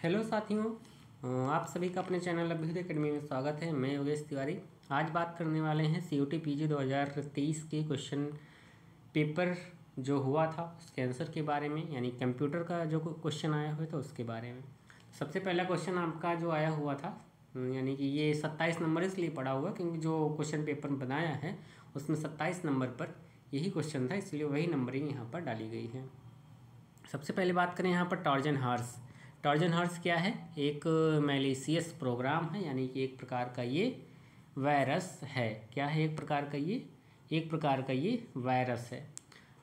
Hello साथियों आप सभी का अपने चैनल अभ्युदय अकेडमी में स्वागत है। मैं योगेश तिवारी। आज बात करने वाले हैं C U T P G दो हज़ार तेईस के क्वेश्चन पेपर जो हुआ था, उसके आंसर के बारे में, यानी कंप्यूटर का जो क्वेश्चन आया हुआ था, उसके बारे में। सबसे पहला क्वेश्चन आपका जो आया हुआ था यानी कि ये सत्ताईस नंबर इसलिए पड़ा हुआ क्योंकि जो क्वेश्चन पेपर बनाया है, उसमें सत्ताईस नंबर पर यही क्वेश्चन था, इसलिए वही नंबरिंग यहाँ पर डाली गई है। सबसे पहले बात करें यहाँ पर टॉर्जन हार्स टॉर्जन हर्स क्या है? एक मेलिसियस प्रोग्राम है, यानी कि एक प्रकार का ये वायरस है। क्या है एक प्रकार का ये? एक प्रकार का ये वायरस है।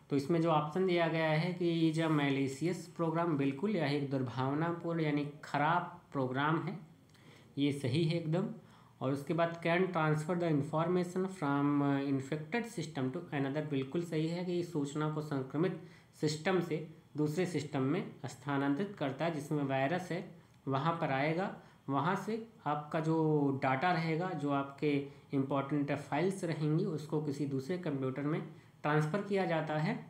तो इसमें जो ऑप्शन दिया गया है कि ये जो मेलिसियस प्रोग्राम बिल्कुल यह एक दुर्भावनापूर्ण यानी खराब प्रोग्राम है। ये सही है एकदम। और उसके बाद can transfer the information from infected system to another बिल्कुल सही है कि सूचना को संक्रमित सिस्टम से दूसरे सिस्टम में स्थानांतरित करता है, जिसमें वायरस है, वहाँ पर आएगा। वहाँ से आपका जो डाटा रहेगा, जो आपके इम्पोर्टेंट फाइल्स रहेंगी, उसको किसी दूसरे कंप्यूटर में ट्रांसफ़र किया जाता है।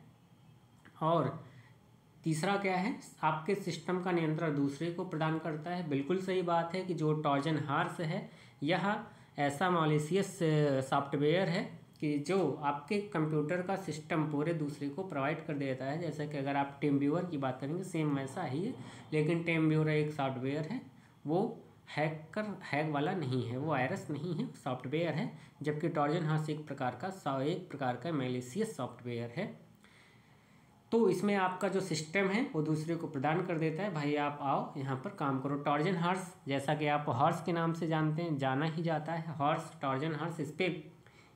और तीसरा क्या है, आपके सिस्टम का नियंत्रण दूसरे को प्रदान करता है। बिल्कुल सही बात है कि जो टॉर्जन हार्स है, यह ऐसा मॉलिसियस सॉफ्टवेयर है कि जो आपके कंप्यूटर का सिस्टम पूरे दूसरे को प्रोवाइड कर देता है, जैसे कि अगर आप टेम व्यूअर की बात करेंगे सेम वैसा ही है, लेकिन टेम व्यूअर एक सॉफ्टवेयर है, वो हैकर हैक वाला नहीं है, वो वायरस नहीं है, सॉफ्टवेयर है, जबकि टॉर्जन हार्स एक प्रकार का एक प्रकार का मेलिशियस सॉफ्टवेयर है। तो इसमें आपका जो सिस्टम है, वो दूसरे को प्रदान कर देता है, भाई आप आओ, यहाँ पर काम करो। टॉर्जन हार्स जैसा कि आप हॉर्स के नाम से जानते हैं, जाना ही जाता है। हॉर्स टॉर्जन हार्स इस पर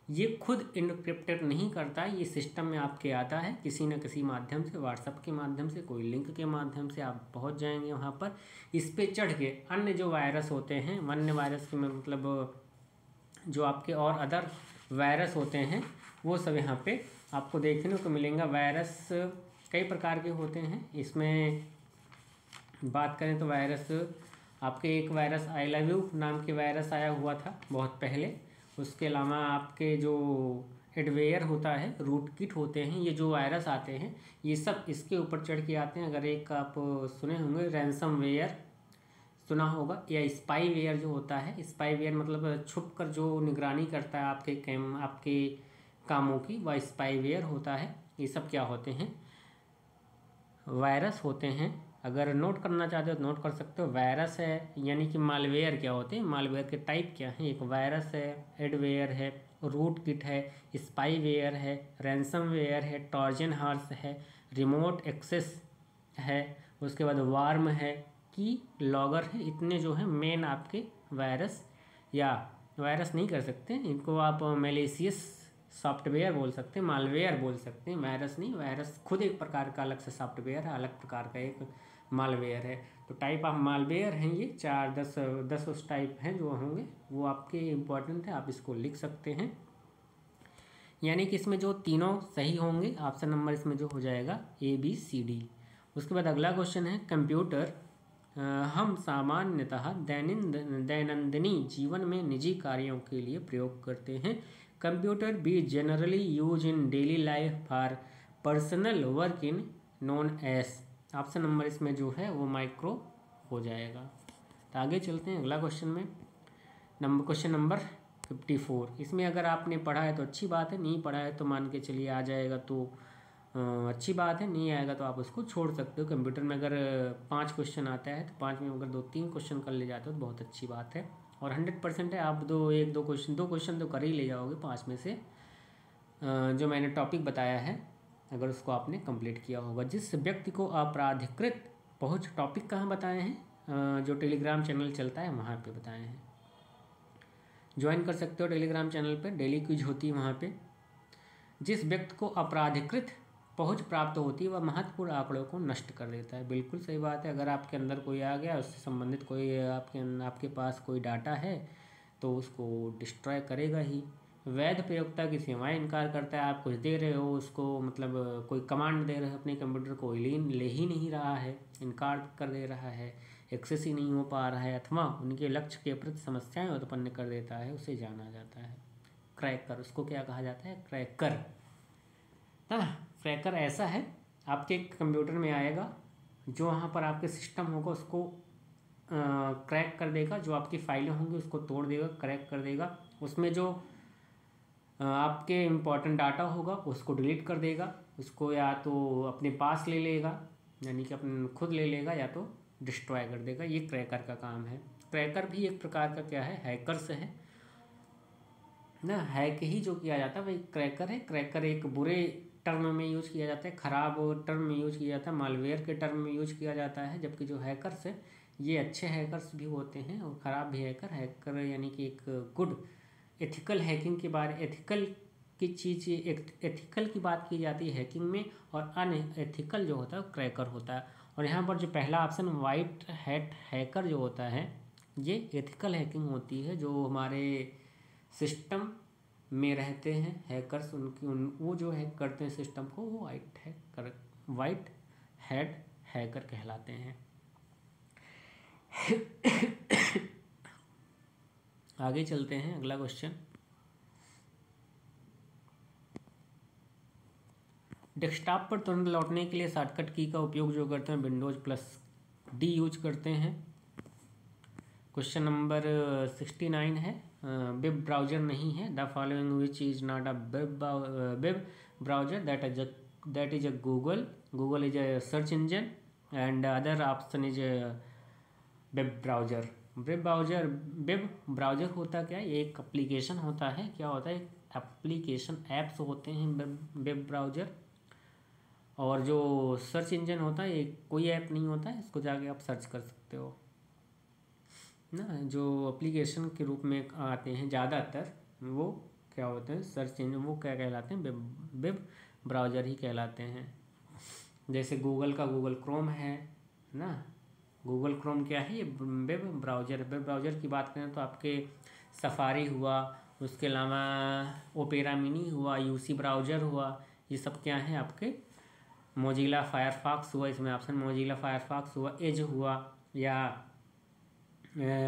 ये खुद इनक्रिप्टेड नहीं करता, ये सिस्टम में आपके आता है। किसी न किसी माध्यम से व्हाट्सअप के माध्यम से, कोई लिंक के माध्यम से आप पहुँच जाएँगे वहाँ पर। इस पर चढ़ के अन्य जो वायरस होते हैं अन्य वायरस के मतलब जो आपके और अदर वायरस होते हैं, वो सब यहाँ पे आपको देखने को मिलेंगे। वायरस कई प्रकार के होते हैं। इसमें बात करें तो वायरस आपके एक वायरस आई लव यू नाम के वायरस आया हुआ था बहुत पहले। उसके अलावा आपके जो एडवेयर होता है, रूट किट होते हैं, ये जो वायरस आते हैं, ये सब इसके ऊपर चढ़ के आते हैं। अगर एक आप सुने होंगे रैंसम वेयर सुना होगा, या स्पाई वेयर जो होता है स्पाई वेयर मतलब छुप कर जो निगरानी करता है आपके कैम आपके कामों की, वह स्पाई वेयर होता है। ये सब क्या होते हैं? वायरस होते हैं। अगर नोट करना चाहते हो तो नोट कर सकते हो। वायरस है, यानी कि मालवेयर क्या होते हैं? मालवेयर के टाइप क्या हैं? एक वायरस है एडवेयर है रूट किट है स्पाईवेयर है रैंसमवेयर है टॉर्जन हार्स है रिमोट एक्सेस है, उसके बाद वार्म है, की लॉगर है? इतने जो है मेन आपके वायरस या वायरस नहीं कर सकते। इनको आप मेलेसियस सॉफ्टवेयर बोल सकते हैं मालवेयर बोल सकते हैं। वायरस नहीं वायरस खुद एक प्रकार का अलग से सॉफ्टवेयर है, अलग प्रकार का एक मालवेयर है। तो टाइप ऑफ़ मालवेयर हैं ये, चार दस दस उस टाइप हैं जो होंगे, वो आपके इम्पोर्टेंट है, आप इसको लिख सकते हैं। यानी कि इसमें जो तीनों सही होंगे ऑप्शन नंबर इसमें जो हो जाएगा ए बी सी डी उसके बाद अगला क्वेश्चन है कंप्यूटर हम सामान्यतः दैनिंद, दैनंदिनी जीवन में निजी कार्यों के लिए प्रयोग करते हैं। Computer be generally use in daily life for personal work is known as option number इसमें जो है वो माइक्रो हो जाएगा। तो आगे चलते हैं अगला क्वेश्चन में। Number question number fifty four इसमें अगर आपने पढ़ा है तो अच्छी बात है, नहीं पढ़ा है तो मान के चलिए आ जाएगा तो अच्छी बात है, नहीं आएगा तो आप उसको छोड़ सकते हो। कंप्यूटर में अगर पाँच क्वेश्चन आता है तो पाँच में अगर दो, तीन क्वेश्चन कर ले जाते हो तो बहुत अच्छी बात है। और हंड्रेड परसेंट है, आप दो, एक, दो क्वेश्चन दो क्वेश्चन तो कर ही ले जाओगे पाँच में से। जो मैंने टॉपिक बताया है अगर उसको आपने कंप्लीट किया होगा। जिस व्यक्ति को अपराधिकृत पहुँच टॉपिक कहाँ बताए हैं? जो टेलीग्राम चैनल चलता है, वहाँ पे बताए हैं। ज्वाइन कर सकते हो टेलीग्राम चैनल पे डेली क्विज होती है वहाँ पे। जिस व्यक्ति को अपराधिकृत पहुँच प्राप्त होती है, वह महत्वपूर्ण आंकड़ों को नष्ट कर देता है। बिल्कुल सही बात है। अगर आपके अंदर कोई आ गया, उससे संबंधित कोई आपके आपके पास कोई डाटा है तो उसको डिस्ट्रॉय करेगा ही। वैध प्रयोगता की सेवाएँ इनकार करता है। आप कुछ दे रहे हो, उसको मतलब कोई कमांड दे रहे हो अपने कंप्यूटर को ले ले ही नहीं रहा है, इनकार कर दे रहा है एक्सेस ही नहीं हो पा रहा है, अथवा उनके लक्ष्य के प्रति समस्याएँ उत्पन्न कर देता है, उसे जाना जाता है। क्रैकर उसको क्या कहा जाता है? क्रैकर ना क्रैकर ऐसा है, आपके कंप्यूटर में आएगा, जो वहाँ पर आपके सिस्टम होगा, उसको क्रैक कर देगा, जो आपकी फाइलें होंगी, उसको तोड़ देगा क्रैक कर देगा। उसमें जो आपके इंपॉर्टेंट डाटा होगा, उसको डिलीट कर देगा, उसको या तो अपने पास ले लेगा, यानी कि अपने खुद ले लेगा या तो डिस्ट्रॉय कर देगा। ये क्रैकर का काम है। क्रैकर भी एक प्रकार का क्या है? हैकर्स है। ना हैक ही जो किया जाता है, वही क्रैकर है। क्रैकर एक बुरे टर्म में यूज़ किया जाता है, ख़राब टर्म में यूज़ किया जाता है मालवेयर के टर्म में यूज़ किया जाता है, जबकि जो हैकर्स है, ये अच्छे हैकर्स भी होते हैं और ख़राब भी हैकर हैकर यानी कि एक गुड एथिकल हैकिंग के बारे एथिकल की चीज़ एथिकल की बात की जाती है हैकिंग में और अनएथिकल जो होता है क्रैकर होता है। और यहाँ पर जो पहला ऑप्शन वाइट हैट हैकर जो होता है, ये एथिकल हैकिंग होती है, जो हमारे सिस्टम में रहते हैं हैकर्स उनकी, उन, वो जो हैक करते हैं सिस्टम को, वो white hacker white hat hacker कहलाते हैं। आगे चलते हैं, अगला क्वेश्चन डेस्कटॉप पर तुरंत लौटने के लिए शॉर्टकट की का उपयोग जो करते हैं विंडोज़ प्लस डी यूज़ करते हैं. क्वेश्चन नंबर सिक्सटी नाइन है. वेब ब्राउज़र नहीं है. The following which is not a web web browser that is that is a Google Google is a search engine and other option is web browser web browser web browser होता क्या है? एक application होता है। क्या होता है? Application apps होते हैं वेब ब्राउज़र। और जो सर्च इंजन होता है, एक कोई ऐप नहीं होता है, इसको जाके आप सर्च कर सकते हो। ना, जो एप्लीकेशन के रूप में आते हैं ज़्यादातर, वो क्या होते हैं? सर्च इंजन वो क्या कहलाते हैं? वेब ब्राउज़र ही कहलाते हैं। जैसे गूगल का गूगल क्रोम है, ना? गूगल क्रोम क्या है? ये वेब ब्राउज़र वेब ब्राउज़र की बात करें तो आपके सफारी हुआ, उसके अलावा ओपेरा मिनी हुआ यूसी ब्राउज़र हुआ, ये सब क्या है आपके? मोजिला फायरफॉक्स हुआ, इसमें ऑप्शन मोजिला फायरफॉक्स हुआ, एज हुआ, या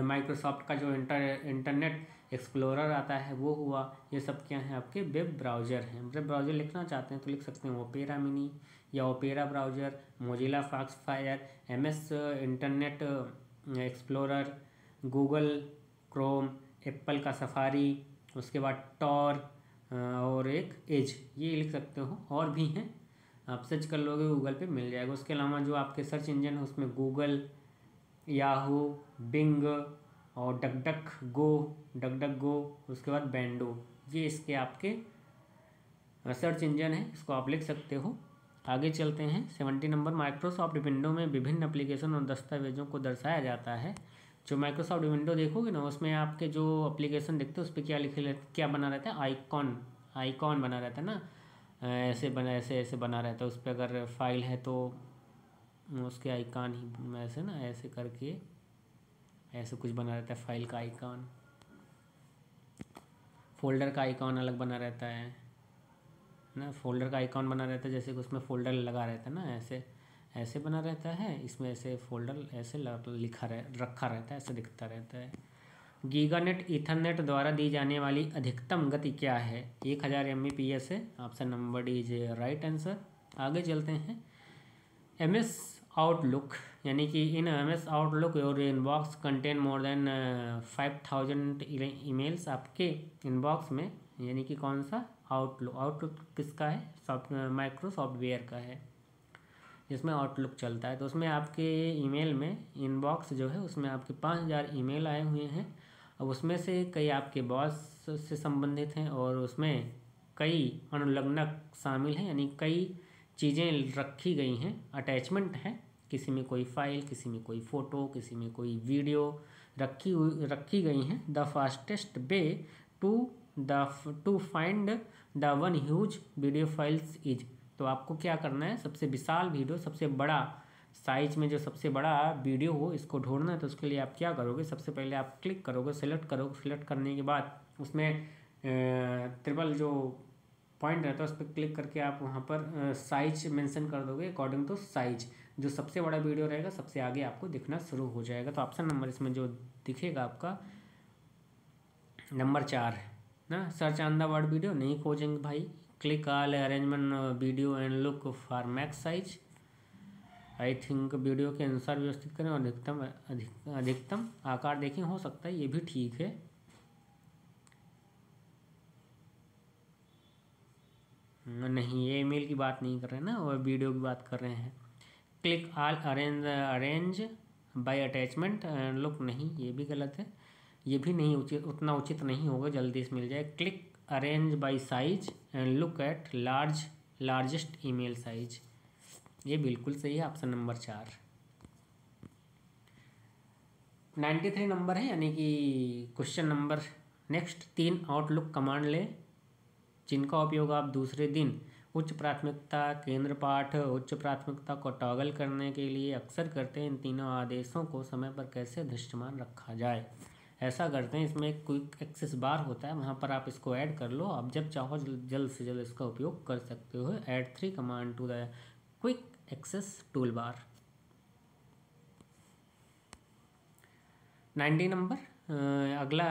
माइक्रोसॉफ्ट का जो इंटर, इंटरनेट एक्सप्लोरर आता है, वो हुआ, ये सब क्या है आपके वेब ब्राउज़र हैं। वेब ब्राउज़र लिखना चाहते हैं तो लिख सकते हैं ओपेरा मिनी या Opera browser Mozilla Fox Fire M S Internet Explorer Google Chrome Apple का सफारी उसके बाद टॉर और एक एज ये लिख सकते हो। और भी हैं, आप सर्च कर लोगे गूगल पे मिल जाएगा। उसके अलावा जो आपके सर्च इंजन है, उसमें गूगल याहू बिंग और Duck Duck Go Duck Duck Go, उसके बाद बैंडो। ये इसके आपके सर्च इंजन है, इसको आप लिख सकते हो। आगे चलते हैं। सेवेंटी नंबर माइक्रोसॉफ्ट विंडो में विभिन्न एप्लीकेशन और दस्तावेजों को दर्शाया जाता है। जो माइक्रोसॉफ्ट विंडो देखोगे ना, उसमें आपके जो एप्लीकेशन देखते हो, उस पर क्या लिखे क्या बना रहता है? आइकॉन आइकॉन बना रहता है ना? ऐसे बना, ऐसे ऐसे बना रहता है। उस पर अगर फ़ाइल है तो उसके आइकान ही, ऐसे ना, ऐसे करके ऐसे कुछ बना रहता है फ़ाइल का आइकॉन फोल्डर का आइकॉन अलग बना रहता है, ना? फोल्डर का आइकॉन बना रहता है, जैसे कि उसमें फोल्डर लगा रहता है ना? ऐसे ऐसे बना रहता है, इसमें ऐसे फोल्डर ऐसे लिखा रह, रखा रहता है, ऐसे दिखता रहता है। गीगानेट ईथरनेट द्वारा दी जाने वाली अधिकतम गति क्या है? एक हज़ार एम ई पी एस है। Option number D is right answer आगे चलते हैं। एम एस आउटलुक यानी कि in M S Outlook your inbox contain more than five thousand emails आपके इनबॉक्स में, यानी कि कौन सा? आउटलुक आउटलुक किसका है? सॉफ्ट माइक्रो सॉफ्टवेयर का है। जिसमें आउटलुक चलता है। तो उसमें आपके ईमेल में इनबॉक्स जो है, उसमें आपके पाँच हज़ार ईमेल आए हुए हैं। अब उसमें से कई आपके बॉस से संबंधित हैं और उसमें कई अनुलग्नक शामिल हैं। यानी कई चीज़ें रखी गई हैं अटैचमेंट हैं, किसी में कोई फ़ाइल किसी में कोई फ़ोटो किसी में कोई वीडियो रखी हुई, रखी गई हैं। The fastest way to the to find the one huge video files is तो आपको क्या करना है? सबसे विशाल वीडियो सबसे बड़ा साइज़ में जो सबसे बड़ा वीडियो हो, इसको ढूंढना है तो उसके लिए आप क्या करोगे? सबसे पहले आप क्लिक करोगे सेलेक्ट करोगे सेलेक्ट करने के बाद उसमें ट्रिपल जो पॉइंट रहता है, उस पर क्लिक करके आप वहाँ पर साइज़ मेंशन कर दोगे अकॉर्डिंग टू साइज़ जो सबसे बड़ा वीडियो रहेगा, सबसे आगे आपको दिखना शुरू हो जाएगा। तो ऑप्शन नंबर इसमें जो दिखेगा आपका नंबर चार ना? Search on the word video नहीं खोजेंगे भाई। Click all arrangement video and look for max size I think video के अनुसार व्यवस्थित करें और अधिकतम, अधिक, अधिकतम आकार देखें। हो सकता है ये भी ठीक है। नहीं, ये ईमेल की बात नहीं कर रहे हैं ना, और वीडियो की बात कर रहे हैं। Click all arrange arrange by attachment look नहीं, ये भी गलत है। ये भी नहीं उचित, उतना उचित नहीं होगा, जल्दी से मिल जाए। Click arrange by size and look at large largest email size ये बिल्कुल सही है ऑप्शन नंबर चार। नाइन्टी थ्री नंबर है, यानी कि क्वेश्चन नंबर नेक्स्ट तीन आउटलुक कमांड ले। जिनका उपयोग आप दूसरे दिन उच्च प्राथमिकता केंद्र पाठ, उच्च प्राथमिकता को टॉगल करने के लिए अक्सर करते हैं। इन तीनों आदेशों को समय पर कैसे दृष्टमान रखा जाए? ऐसा करते हैं। इसमें क्विक एक्सेस बार होता है। वहाँ पर आप इसको ऐड कर लो। आप जब चाहो, जल्द से जल्द इसका उपयोग कर सकते हो। Add three command to the quick access tool bar ninety number अगला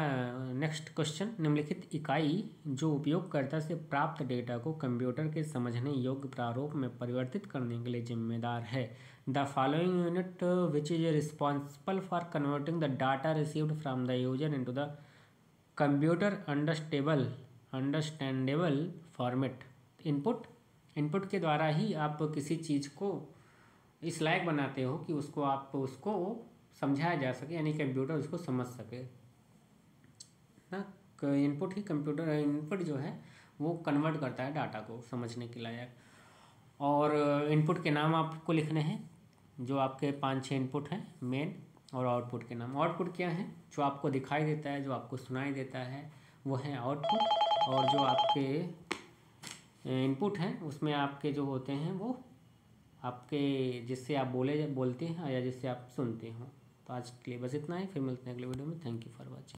नेक्स्ट क्वेश्चन निम्नलिखित इकाई जो उपयोगकर्ता से प्राप्त डेटा को कंप्यूटर के समझने योग्य प्रारूप में परिवर्तित करने के लिए जिम्मेदार है। The following unit which is responsible for converting the data received from the user into the computer understandable understandable format input input के द्वारा ही आप किसी चीज़ को, इस लायक बनाते हो कि उसको आप, उसको समझाया जा सके, यानी कंप्यूटर उसको समझ सके। ना इनपुट ही कंप्यूटर इनपुट जो है, वो कन्वर्ट करता है डाटा को समझने के लायक। और इनपुट के नाम आपको लिखने हैं, जो आपके पाँच छः इनपुट हैं मेन और आउटपुट के नाम। आउटपुट क्या है? जो आपको दिखाई देता है, जो आपको सुनाई देता है, वो है आउटपुट और जो आपके इनपुट हैं, उसमें आपके जो होते हैं, वो आपके, जिससे आप बोले, बोलते हैं या जिससे आप सुनते हो। तो आज के लिए बस इतना ही। फिर मिलते हैं अगले वीडियो में। Thank you for watching